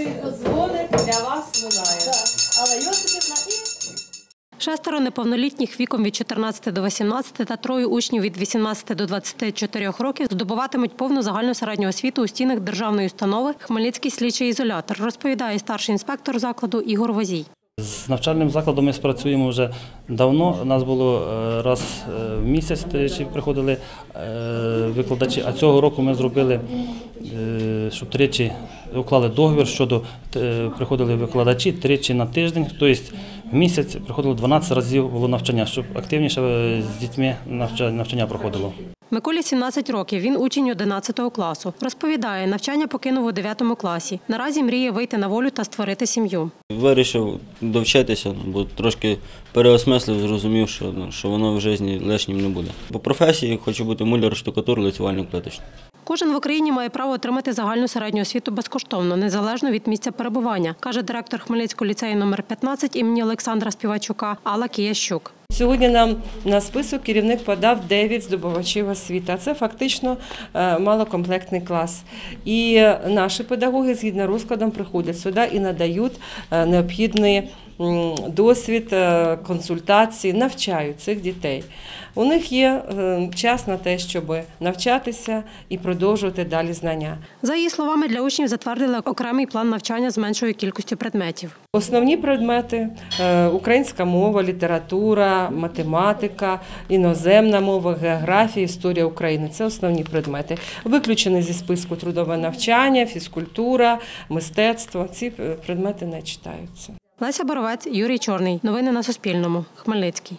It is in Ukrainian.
Перший дзвоник для вас лунає. Алла Йосипівна і Шестеро неповнолітніх віком від 14 до 18 та троє учнів від 18 до 24 років здобуватимуть повну загальну середню освіту у стінах державної установи Хмельницький слідчий ізолятор, розповідає старший інспектор закладу Ігор Возій. З навчальним закладом ми спрацюємо вже давно. У нас було е, раз е, в місяць приходили е, викладачі, а цього року ми зробили, щоб тричі уклали договір щодо е, приходили викладачі тричі на тиждень, тобто в місяць приходило 12 разів було навчання, щоб активніше е, з дітьми навчання проходило. Миколі 17 років. Він учень 11 класу. Розповідає, навчання покинув у 9 класі. Наразі мріє вийти на волю та створити сім'ю. Вирішив довчитися, бо трошки переосмислив, зрозумів, що, ну, що воно в житті лишнім не буде. По професії хочу бути муляр, штукатур, лицювальник плиточник. Кожен в Україні має право отримати загальну середню освіту безкоштовно, незалежно від місця перебування, каже директор Хмельницького ліцею номер 15 імені Олександра Співачука Алла Киящук. Сьогодні нам на список керівник подав 9 здобувачів освіти. А це фактично е, малокомплектний клас. І наші педагоги згідно розкладом приходять сюди і надають е, необхідний досвід, е, консультації, навчають цих дітей. У них є час на те, щоб навчатися і продовжувати далі знання. За її словами, для учнів затвердили окремий план навчання з меншою кількістю предметів. Основні предмети українська мова, література, математика, іноземна мова, географія, історія України це основні предмети. Виключені зі списку трудове навчання, фізкультура, мистецтво. Ці е, предмети не читаються. Леся Боровець, Юрій Чорний. Новини на Суспільному. Хмельницький.